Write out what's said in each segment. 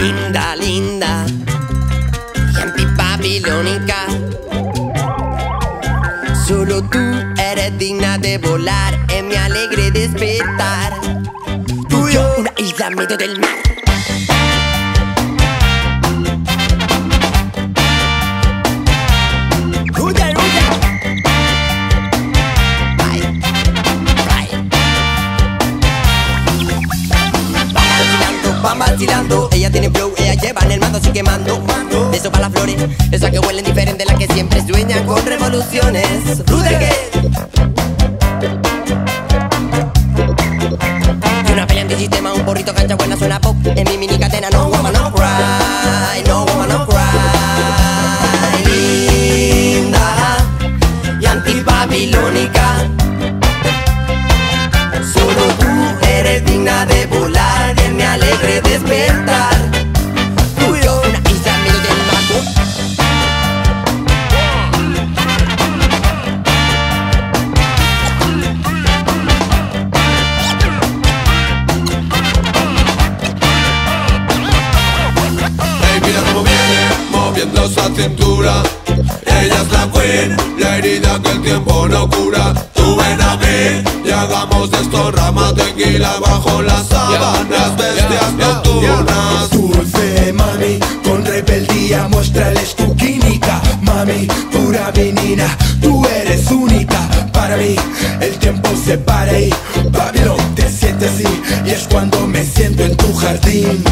Linda, linda y antibabilónica. Solo tú eres digna de volar en mi alegre despertar. Tú y yo, una isla medio del mar. Van vacilando. Ella tiene flow, ella lleva en el mando así quemando eso para las flores, esas que huelen diferente La que siempre sueñan con revoluciones. Rude Y una pelea antisistema, un porrito cancha buena suena pop. En mi mini cadena, no woman no cry No woman no cry. Linda y antibabilónica. Solo tú eres digna de volar moviendo esa cintura. Ella es la queen, la herida que el tiempo no cura. Tú ven a mí y hagamos de esto rama tequila Bajo las sábanas, bestias nocturnas. Dulce mami, con rebeldía muéstrales tu química. Mami, pura menina, tú eres única. Para mí, el tiempo se para y Babylon te siente así Y es cuando me siento en tu jardín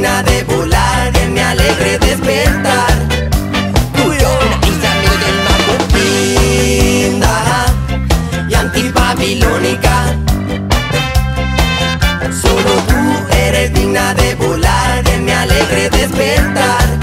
digna de volar que me alegre despertar. Tuyo, mis amigos del mago pinda y antibabilónica. Solo tú eres digna de volar que me alegre despertar.